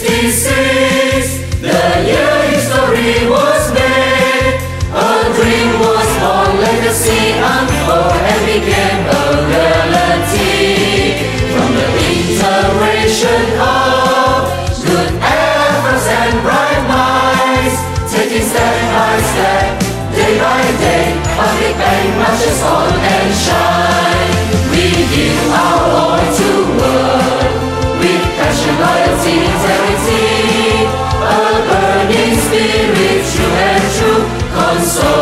Christus loyalty, integrity, a burning spirit, true and true, consolidating